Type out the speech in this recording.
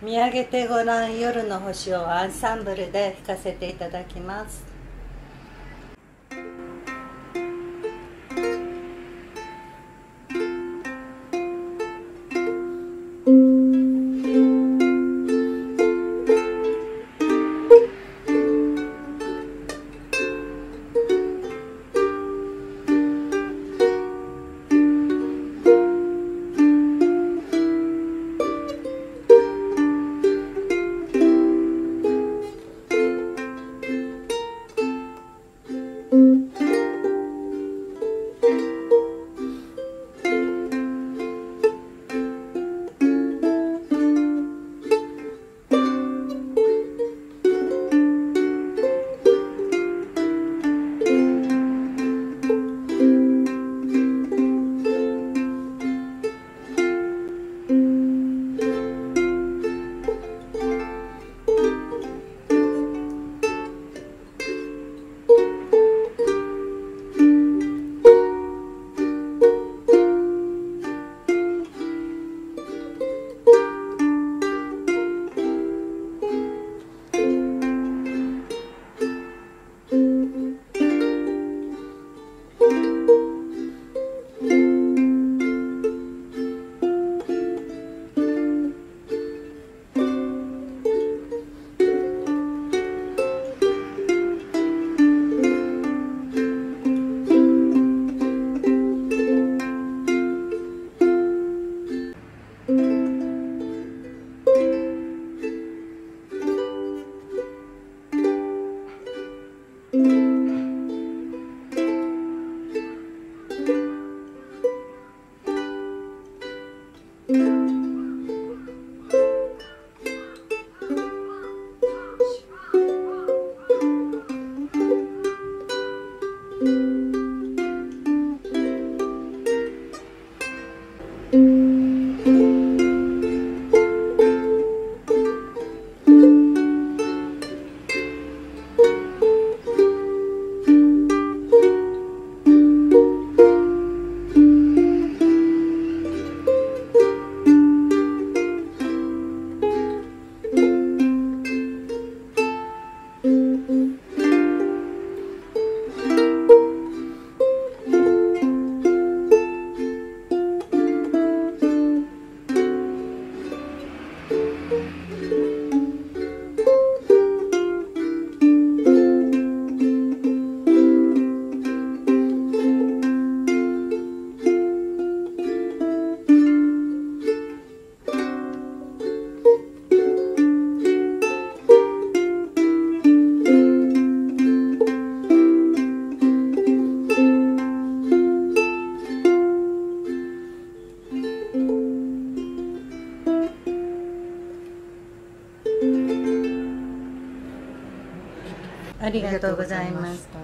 見上げてごらん夜の星をアンサンブルで弾かせていただきます。ありがとうございました